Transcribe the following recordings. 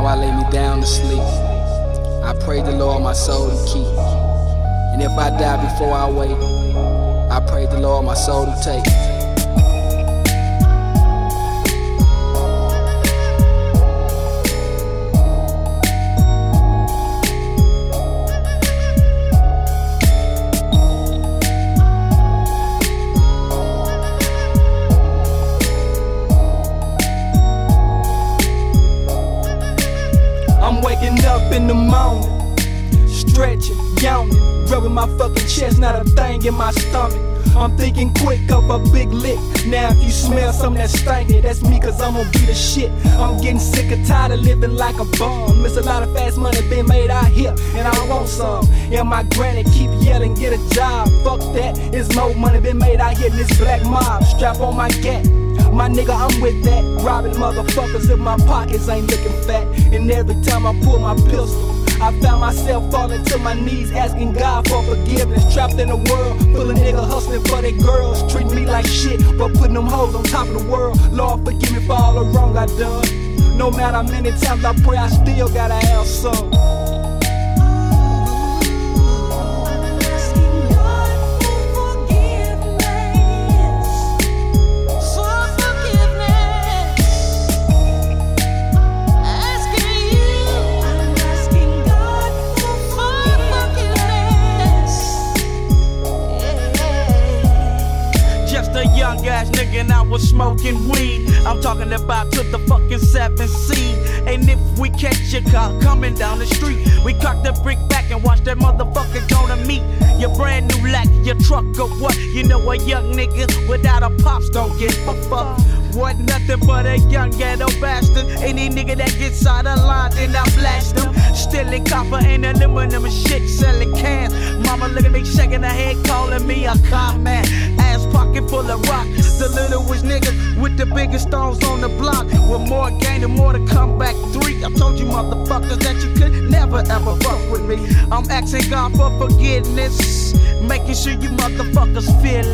Now I lay me down to sleep. I pray the Lord my soul to keep. And if I die before I wake, I pray the Lord my soul to take. I'm waking up in the morning, stretching, yawning, rubbing my fucking chest, not a thing in my stomach. I'm thinking quick of a big lick. Now, if you smell something that's stinky, that's me, cause I'm gonna be the shit. I'm getting sick and tired of living like a bum. Miss a lot of fast money being made out here, and I want some. And my granny keep yelling, get a job. Fuck that, it's more money been made out here in this black mob. Strap on my gat. My nigga, I'm with that. Robbing motherfuckers if my pockets ain't looking fat. And every time I pull my pistol, I found myself falling to my knees, asking God for forgiveness. Trapped in a world full of niggas hustling for their girls, treating me like shit, but putting them hoes on top of the world. Lord, forgive me for all the wrong I done. No matter how many times I pray, I still gotta have some. And I was smoking weed. I'm talking about to the fucking 7C. And if we catch your car coming down the street, we cock the brick back and watch that motherfucker gonna meet your brand new lack, your truck or what? You know a young nigga without a pops don't get a fuck. What nothing but a young ghetto bastard. Any nigga that gets out of line, then I blast him. Stealing copper and aluminum and shit, selling cans. Mama look at me shaking her head, calling me a comment. Ass pocket full of rock. The littlest nigga with the biggest stones on the block. With more gain and more to come back three. I told you motherfuckers that you could never ever fuck with me. I'm asking God for forgiveness. Making sure you motherfuckers feel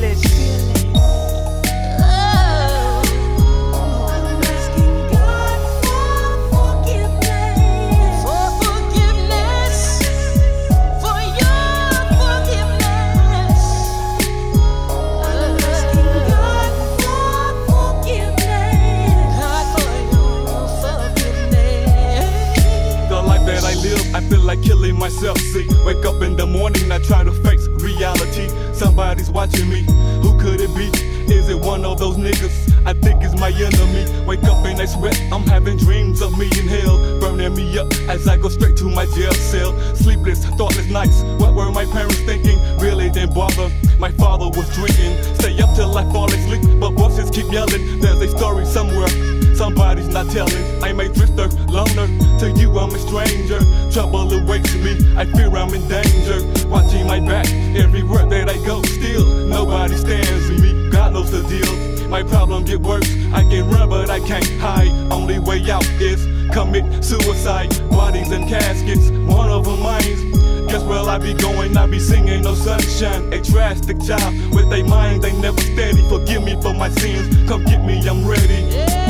myself. See, wake up in the morning, I try to face reality. Somebody's watching me. Who could it be? Is it one of those niggas? I think it's my enemy. Wake up and I sweat. I'm having dreams of me in hell, burning me up as I go straight to my jail cell. Sleepless, thoughtless nights. What were my parents thinking? Really didn't bother. My father was drinking. Stay up till I fall asleep, but voices keep yelling. There's a story somewhere. Somebody's not telling. I'm a drifter, loner. To you, I'm a stranger. Trouble awaits me. I fear I'm in danger. Watching my back everywhere that I go. Still, nobody stands with me. God knows the deal. My problem get worse. I can run, but I can't hide. Only way out is commit suicide. Bodies and caskets, one of them mine. Guess where I be going? I be singing no sunshine. A drastic child with a mind they never steady. Forgive me for my sins. Come get me, I'm ready.